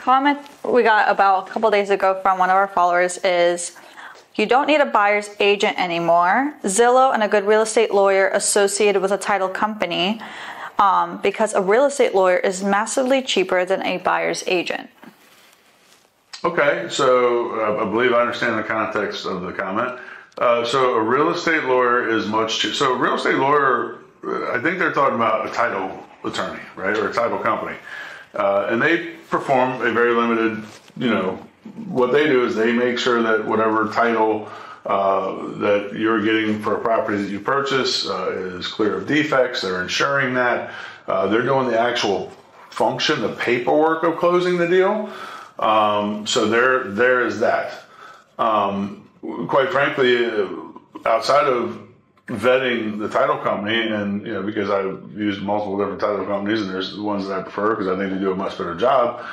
comment we got about a couple days ago from one of our followers is you don't need a buyer's agent anymore. Zillow and a good real estate lawyer associated with a title company um, because a real estate lawyer is massively cheaper than a buyer's agent. Okay, so uh, I believe I understand the context of the comment. Uh, so a real estate lawyer is much cheaper. So a real estate lawyer, I think they're talking about a title attorney, right, or a title company, uh, and they perform a very limited, you know, what they do is they make sure that whatever title uh, that you're getting for a property that you purchase uh, is clear of defects. They're ensuring that uh, they're doing the actual function, the paperwork of closing the deal. Um, so there, there is that. Um, quite frankly, uh, outside of vetting the title company, and you know, because I've used multiple different title companies, and there's the ones that I prefer because I think they do a much better job.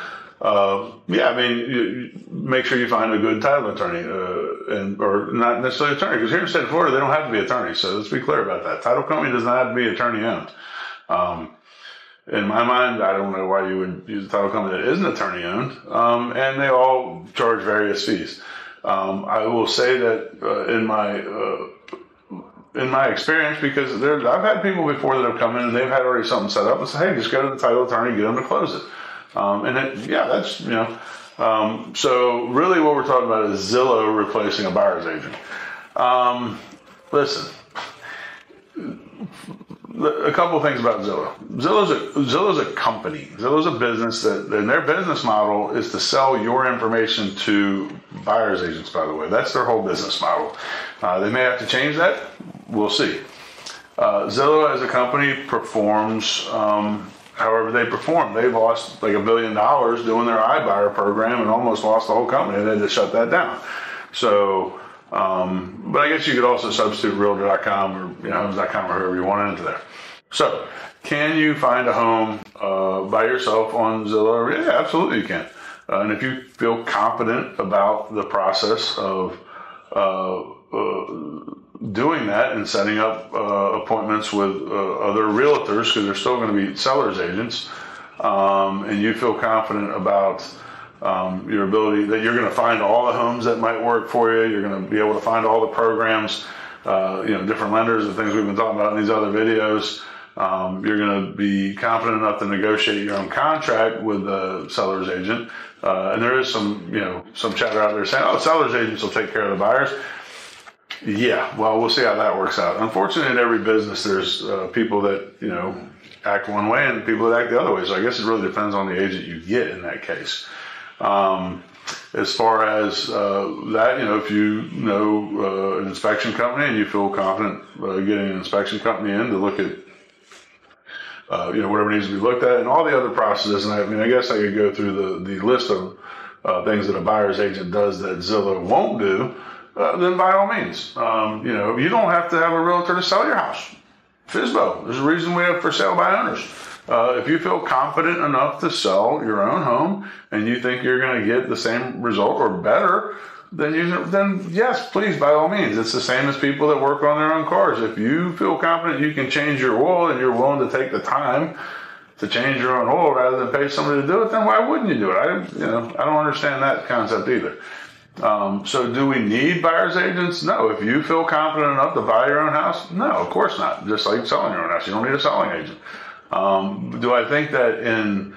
Uh, yeah, I mean, you, you make sure you find a good title attorney, uh, and or not necessarily attorney, because here in the state of Florida, they don't have to be attorneys. So let's be clear about that. Title company does not have to be attorney owned. Um, in my mind, I don't know why you would use a title company that isn't attorney owned, um, and they all charge various fees. Um, I will say that uh, in my uh, in my experience, because there, I've had people before that have come in and they've had already something set up and say, hey, just go to the title attorney, get them to close it. Um, and it, yeah, that's, you know, um, so really what we're talking about is Zillow replacing a buyer's agent. Um, listen, a couple of things about Zillow. Zillow's a, Zillow's a company. Zillow's a business that, and their business model is to sell your information to buyer's agents, by the way. That's their whole business model. Uh, they may have to change that. We'll see. Uh, Zillow as a company performs um, however they perform. They lost like a billion dollars doing their iBuyer program and almost lost the whole company. They had to shut that down. So, um, but I guess you could also substitute Realtor.com or you know, Homes.com or whoever you want into there. So, can you find a home uh, by yourself on Zillow? Yeah, absolutely you can. Uh, and if you feel confident about the process of uh, uh doing that and setting up uh, appointments with uh, other realtors because they're still going to be sellers agents, um, and you feel confident about um, your ability that you're going to find all the homes that might work for you. You're going to be able to find all the programs, uh, you know, different lenders and things we've been talking about in these other videos. Um, you're going to be confident enough to negotiate your own contract with the seller's agent. Uh, and there is some, you know, some chatter out there saying, "Oh, seller's agents will take care of the buyers." Yeah, well, we'll see how that works out. Unfortunately, in every business, there's uh, people that you know act one way and people that act the other way. So I guess it really depends on the agent you get in that case. Um, as far as uh, that, you know, if you know uh, an inspection company and you feel confident uh, getting an inspection company in to look at, uh, you know, whatever needs to be looked at and all the other processes. And I, I mean, I guess I could go through the, the list of uh, things that a buyer's agent does that Zillow won't do uh, then by all means, um, you know, you don't have to have a realtor to sell your house. FSBO, there's a reason we have for sale by owners. Uh, if you feel confident enough to sell your own home and you think you're going to get the same result or better, then you then yes, please by all means. It's the same as people that work on their own cars. If you feel confident you can change your oil and you're willing to take the time to change your own oil rather than pay somebody to do it, then why wouldn't you do it? I you know I don't understand that concept either. Um, so, do we need buyer's agents? No. If you feel confident enough to buy your own house, no, of course not. Just like selling your own house, you don't need a selling agent. Um, do I think that in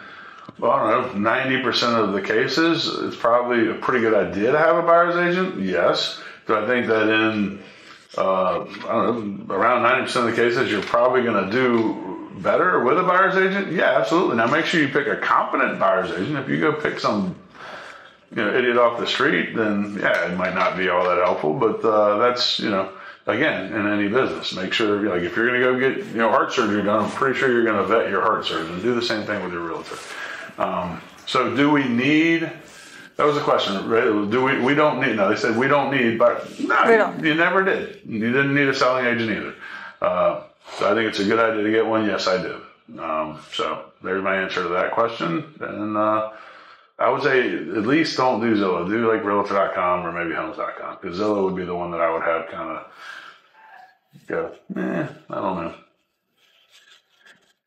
well, I don't know, 90% of the cases, it's probably a pretty good idea to have a buyer's agent? Yes. Do I think that in, uh, I don't know, around 90% of the cases, you're probably going to do better with a buyer's agent? Yeah, absolutely. Now, make sure you pick a competent buyer's agent. If you go pick some you know, idiot off the street, then yeah, it might not be all that helpful. But uh, that's you know, again, in any business, make sure like if you're going to go get you know heart surgery done, I'm pretty sure you're going to vet your heart surgeon. Do the same thing with your realtor. Um, so, do we need? That was a question. Right? Do we? We don't need. No, they said we don't need. But no, you, you, never did. You didn't need a selling agent either. Uh, so I think it's a good idea to get one. Yes, I do. Um, so there's my answer to that question. And uh, I would say at least don't do Zillow. Do like Realtor.com or maybe Homes.com because Zillow would be the one that I would have kind of go. Eh, I don't know.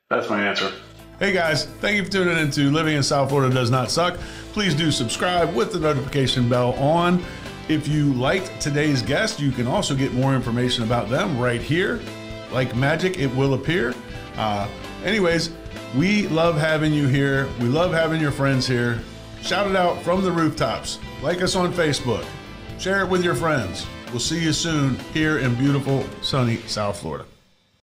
That's my answer. Hey guys, thank you for tuning in to Living in South Florida Does Not Suck. Please do subscribe with the notification bell on. If you liked today's guest, you can also get more information about them right here. Like magic, it will appear. Uh, anyways, we love having you here. We love having your friends here. Shout it out from the rooftops. Like us on Facebook. Share it with your friends. We'll see you soon here in beautiful, sunny South Florida.